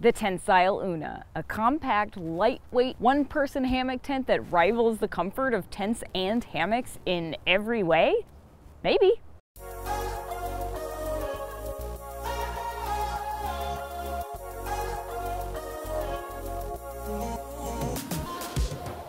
The Tentsile Una, a compact, lightweight, one-person hammock tent that rivals the comfort of tents and hammocks in every way? Maybe.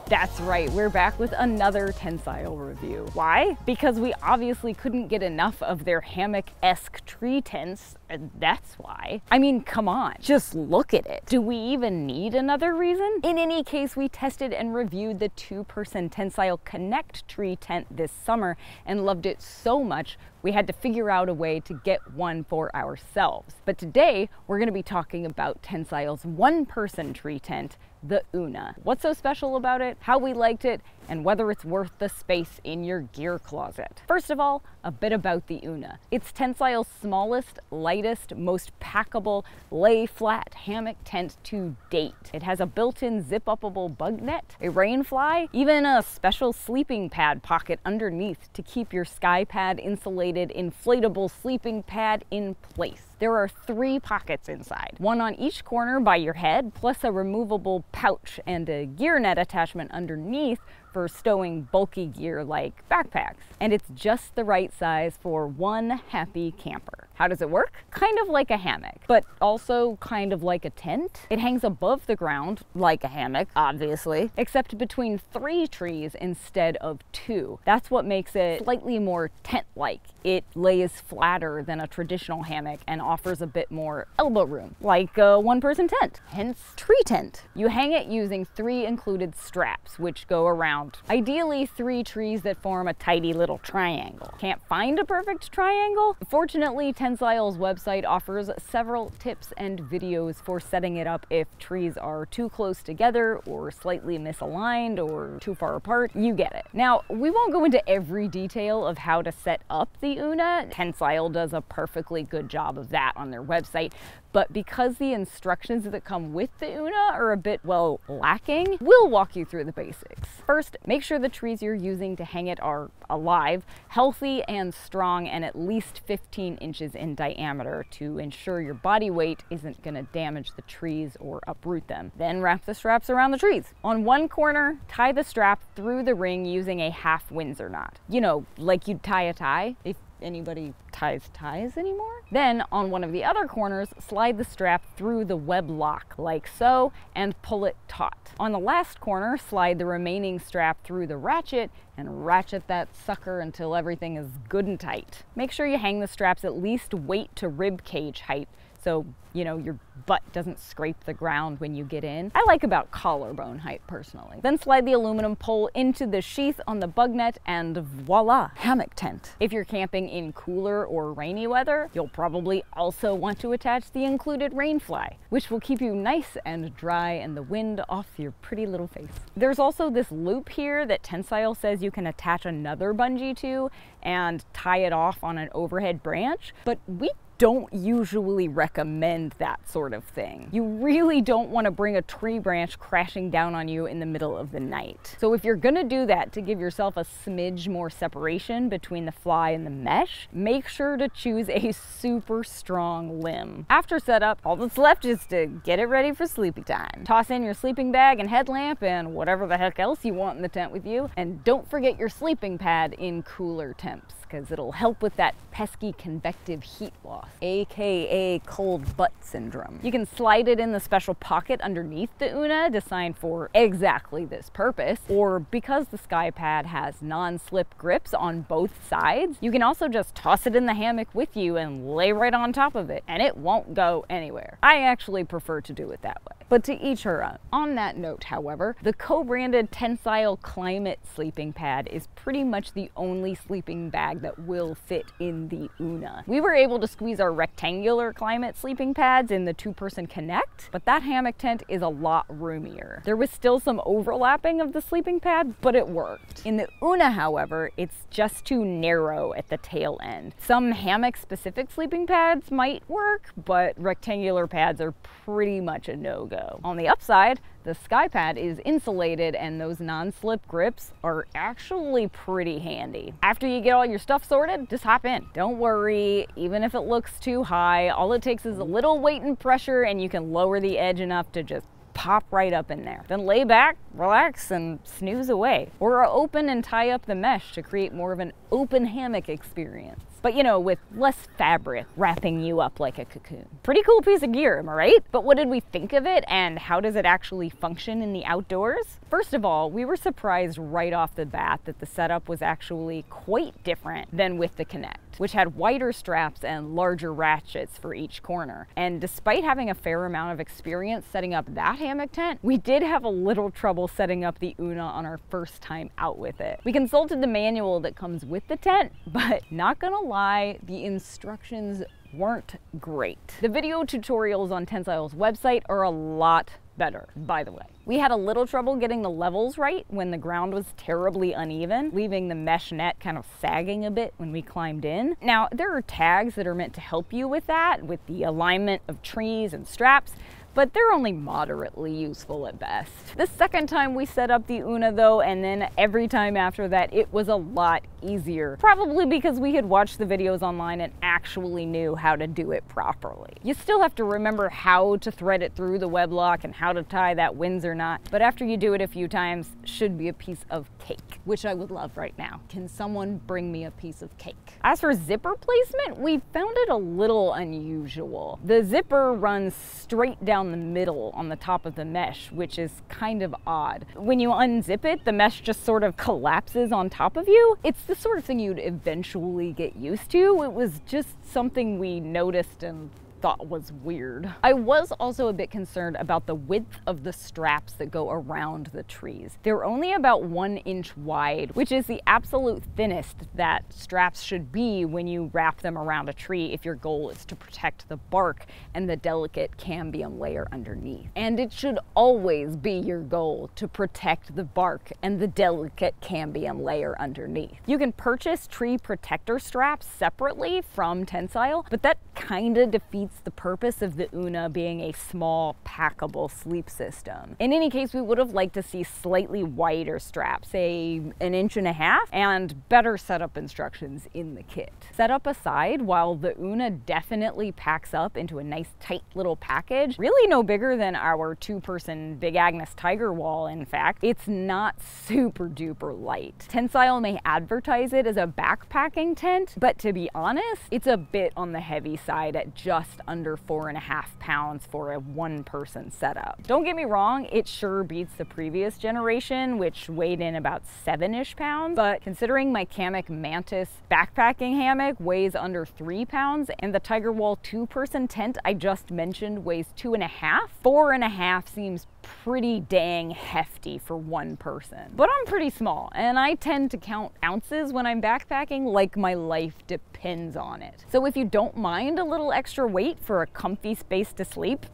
That's right, we're back with another Tentsile review. Why? Because we obviously couldn't get enough of their hammock-esque tree tents, that's why. I mean, come on, just look at it. Do we even need another reason? In any case, we tested and reviewed the two-person Tentsile Connect tree tent this summer and loved it so much we had to figure out a way to get one for ourselves. But today, we're gonna be talking about Tentsile's one-person tree tent, the Una. What's so special about it, how we liked it, and whether it's worth the space in your gear closet. First of all, a bit about the Una. It's Tentsile's smallest, lightest, most packable lay flat hammock tent to date. It has a built-in zip-uppable bug net, a rain fly, even a special sleeping pad pocket underneath to keep your SkyPad insulated inflatable sleeping pad in place. There are three pockets inside, one on each corner by your head, plus a removable pouch and a gear net attachment underneath for stowing bulky gear like backpacks. And it's just the right size for one happy camper. How does it work? Kind of like a hammock, but also kind of like a tent. It hangs above the ground, like a hammock, obviously, except between three trees instead of two. That's what makes it slightly more tent-like. It lays flatter than a traditional hammock and offers a bit more elbow room, like a one-person tent, hence tree tent. You hang it using three included straps, which go around, ideally three trees that form a tidy little triangle. Can't find a perfect triangle? Fortunately, Tentsile's website offers several tips and videos for setting it up if trees are too close together or slightly misaligned or too far apart. You get it. Now, we won't go into every detail of how to set up the Una. Tentsile does a perfectly good job of that on their website, but because the instructions that come with the Una are a bit, well, lacking, we'll walk you through the basics. First, make sure the trees you're using to hang it are alive, healthy and strong, and at least 15 inches in diameter to ensure your body weight isn't gonna damage the trees or uproot them. Then wrap the straps around the trees. On one corner, tie the strap through the ring using a half Windsor knot. You know, like you'd tie a tie. If anybody ties ties anymore. Then on one of the other corners, slide the strap through the web lock like so and pull it taut. On the last corner, slide the remaining strap through the ratchet and ratchet that sucker until everything is good and tight. Make sure you hang the straps at least weight to rib cage height so you know your butt doesn't scrape the ground when you get in. I like about collarbone height personally. Then slide the aluminum pole into the sheath on the bug net and voila, hammock tent. If you're camping in cooler or rainy weather, you'll probably also want to attach the included rain fly, which will keep you nice and dry and the wind off your pretty little face. There's also this loop here that Tentsile says you can attach another bungee to and tie it off on an overhead branch, but we don't usually recommend that sort of thing. You really don't want to bring a tree branch crashing down on you in the middle of the night. So if you're gonna do that to give yourself a smidge more separation between the fly and the mesh, make sure to choose a super strong limb. After setup, all that's left is to get it ready for sleepy time. Toss in your sleeping bag and headlamp and whatever the heck else you want in the tent with you. And don't forget your sleeping pad in cooler temps because it'll help with that pesky convective heat loss, aka cold butt syndrome. You can slide it in the special pocket underneath the Una designed for exactly this purpose, or because the SkyPad has non-slip grips on both sides, you can also just toss it in the hammock with you and lay right on top of it, and it won't go anywhere. I actually prefer to do it that way but to each her own. On that note, however, the co-branded Tentsile Klymit sleeping pad is pretty much the only sleeping bag that will fit in the Una. We were able to squeeze our rectangular Klymit sleeping pads in the two-person Connect, but that hammock tent is a lot roomier. There was still some overlapping of the sleeping pad, but it worked. In the Una, however, it's just too narrow at the tail end. Some hammock-specific sleeping pads might work, but rectangular pads are pretty much a no-go. On the upside, the SkyPad is insulated and those non-slip grips are actually pretty handy. After you get all your stuff stuff sorted, just hop in. Don't worry, even if it looks too high, all it takes is a little weight and pressure and you can lower the edge enough to just pop right up in there. Then lay back, relax, and snooze away. Or open and tie up the mesh to create more of an open hammock experience but you know, with less fabric wrapping you up like a cocoon. Pretty cool piece of gear, am I right? But what did we think of it and how does it actually function in the outdoors? First of all, we were surprised right off the bat that the setup was actually quite different than with the Connect, which had wider straps and larger ratchets for each corner. And despite having a fair amount of experience setting up that hammock tent, we did have a little trouble setting up the Una on our first time out with it. We consulted the manual that comes with the tent, but not gonna lie, the instructions weren't great. The video tutorials on Tentsile's website are a lot better, by the way. We had a little trouble getting the levels right when the ground was terribly uneven, leaving the mesh net kind of sagging a bit when we climbed in. Now, there are tags that are meant to help you with that, with the alignment of trees and straps, but they're only moderately useful at best. The second time we set up the Una though, and then every time after that, it was a lot easier. Probably because we had watched the videos online and actually knew how to do it properly. You still have to remember how to thread it through the web lock and how to tie that Windsor knot, but after you do it a few times, should be a piece of cake, which I would love right now. Can someone bring me a piece of cake? As for zipper placement, we found it a little unusual. The zipper runs straight down down the middle on the top of the mesh, which is kind of odd. When you unzip it, the mesh just sort of collapses on top of you. It's the sort of thing you'd eventually get used to. It was just something we noticed and thought was weird. I was also a bit concerned about the width of the straps that go around the trees. They're only about one inch wide, which is the absolute thinnest that straps should be when you wrap them around a tree if your goal is to protect the bark and the delicate cambium layer underneath. And it should always be your goal to protect the bark and the delicate cambium layer underneath. You can purchase tree protector straps separately from Tentsile, but that kind of defeats defeats the purpose of the Una being a small, packable sleep system. In any case, we would have liked to see slightly wider straps, say an inch and a half, and better setup instructions in the kit. Setup aside, while the Una definitely packs up into a nice tight little package, really no bigger than our two-person Big Agnes Tiger Wall, in fact, it's not super duper light. Tentsile may advertise it as a backpacking tent, but to be honest, it's a bit on the heavy side at just just under four and a half pounds for a one person setup. Don't get me wrong, it sure beats the previous generation, which weighed in about seven-ish pounds, but considering my Kammok Mantis backpacking hammock weighs under three pounds and the Tiger Wall two person tent I just mentioned weighs two and a half, four and a half seems pretty dang hefty for one person. But I'm pretty small and I tend to count ounces when I'm backpacking like my life depends on it. So if you don't mind a little extra weight for a comfy space to sleep,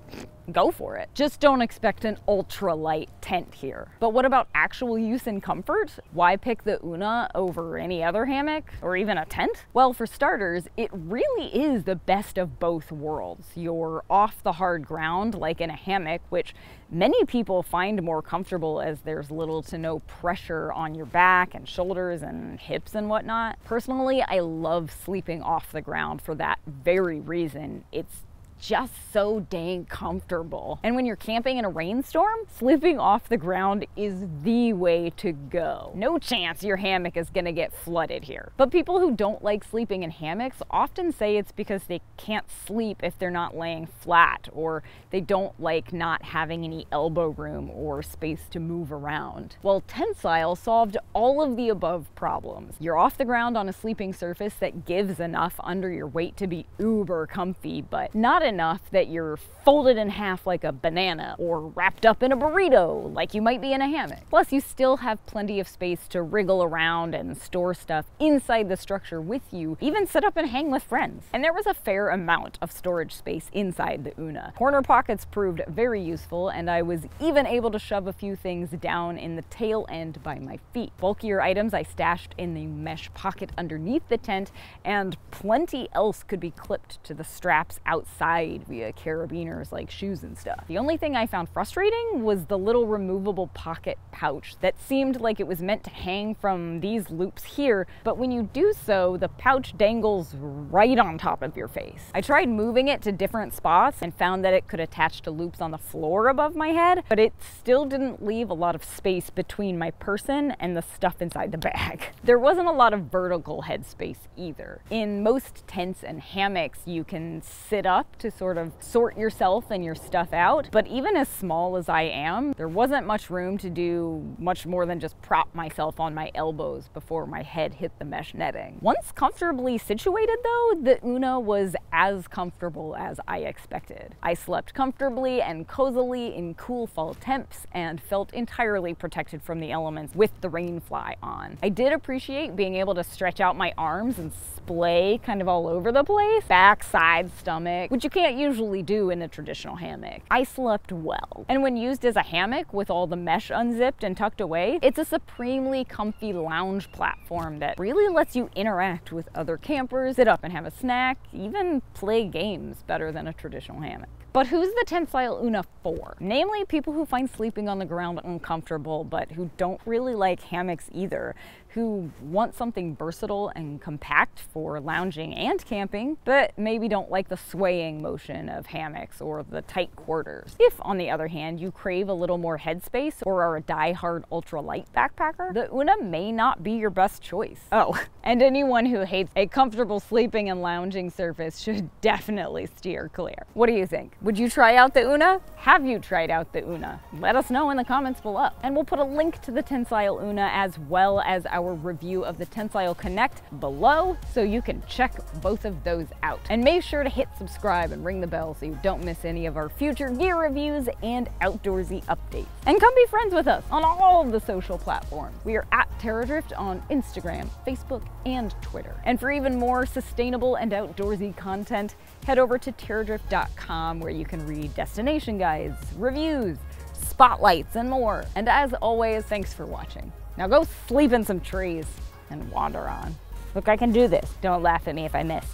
go for it. Just don't expect an ultra light tent here. But what about actual use and comfort? Why pick the Una over any other hammock or even a tent? Well, for starters, it really is the best of both worlds. You're off the hard ground like in a hammock, which many people find more comfortable as there's little to no pressure on your back and shoulders and hips and whatnot. Personally, I love sleeping off the ground for that very reason. It's just so dang comfortable. And when you're camping in a rainstorm, sleeping off the ground is the way to go. No chance your hammock is gonna get flooded here. But people who don't like sleeping in hammocks often say it's because they can't sleep if they're not laying flat or they don't like not having any elbow room or space to move around. Well, Tentsile solved all of the above problems. You're off the ground on a sleeping surface that gives enough under your weight to be uber comfy, but not enough that you're folded in half like a banana or wrapped up in a burrito like you might be in a hammock. Plus, you still have plenty of space to wriggle around and store stuff inside the structure with you, even sit up and hang with friends. And there was a fair amount of storage space inside the Una. Corner pockets proved very useful, and I was even able to shove a few things down in the tail end by my feet. Bulkier items I stashed in the mesh pocket underneath the tent, and plenty else could be clipped to the straps outside via carabiners like shoes and stuff. The only thing I found frustrating was the little removable pocket pouch that seemed like it was meant to hang from these loops here, but when you do so, the pouch dangles right on top of your face. I tried moving it to different spots and found that it could attach to loops on the floor above my head, but it still didn't leave a lot of space between my person and the stuff inside the bag. There wasn't a lot of vertical headspace either. In most tents and hammocks, you can sit up to sort of sort yourself and your stuff out, but even as small as I am, there wasn't much room to do much more than just prop myself on my elbows before my head hit the mesh netting. Once comfortably situated though, the Una was as comfortable as I expected. I slept comfortably and cozily in cool fall temps and felt entirely protected from the elements with the rainfly on. I did appreciate being able to stretch out my arms and splay kind of all over the place, back, side, stomach, which you can't usually do in a traditional hammock. I slept well. And when used as a hammock with all the mesh unzipped and tucked away, it's a supremely comfy lounge platform that really lets you interact with other campers, sit up and have a snack, even play games better than a traditional hammock. But who's the Tentsile Una for? Namely, people who find sleeping on the ground uncomfortable, but who don't really like hammocks either, who want something versatile and compact for lounging and camping, but maybe don't like the swaying motion of hammocks or the tight quarters. If, on the other hand, you crave a little more headspace or are a die-hard ultralight backpacker, the Una may not be your best choice. Oh, and anyone who hates a comfortable sleeping and lounging surface should definitely steer clear. What do you think? Would you try out the Una? Have you tried out the Una? Let us know in the comments below. And we'll put a link to the Tentsile Una as well as our review of the Tentsile Connect below so you can check both of those out. And make sure to hit subscribe and ring the bell so you don't miss any of our future gear reviews and outdoorsy updates. And come be friends with us on all of the social platforms. We are at Terradrift on Instagram, Facebook, and Twitter. And for even more sustainable and outdoorsy content, head over to terradrift.com where you can read destination guides, reviews, spotlights, and more. And as always, thanks for watching. Now go sleep in some trees and wander on. Look, I can do this. Don't laugh at me if I miss.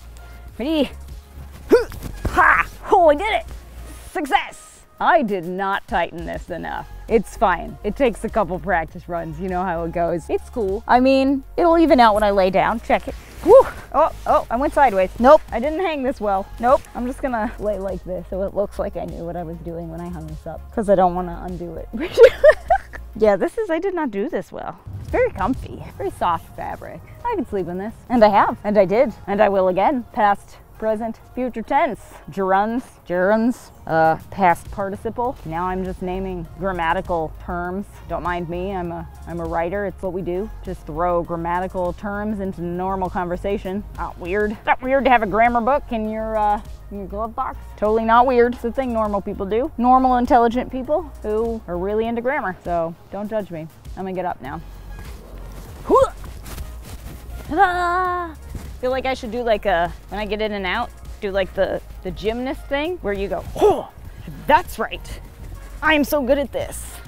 Ready? Ha! Oh, I did it! Success! I did not tighten this enough. It's fine. It takes a couple practice runs. You know how it goes. It's cool. I mean, it'll even out when I lay down. Check it. Woo! Oh, oh, I went sideways. Nope, I didn't hang this well. Nope, I'm just gonna lay like this so it looks like I knew what I was doing when I hung this up because I don't want to undo it. yeah, this is, I did not do this well. It's very comfy, very soft fabric. I could sleep in this. And I have, and I did, and I will again. Past present, future tense. Gerunds, gerunds, uh, past participle. Now I'm just naming grammatical terms. Don't mind me, I'm a, I'm a writer, it's what we do. Just throw grammatical terms into normal conversation. Not weird. Not weird to have a grammar book in your, uh, in your glove box. Totally not weird. It's a thing normal people do. Normal, intelligent people who are really into grammar. So don't judge me. I'm gonna get up now. Feel like I should do like a, when I get in and out, do like the, the gymnast thing where you go, oh, that's right. I am so good at this.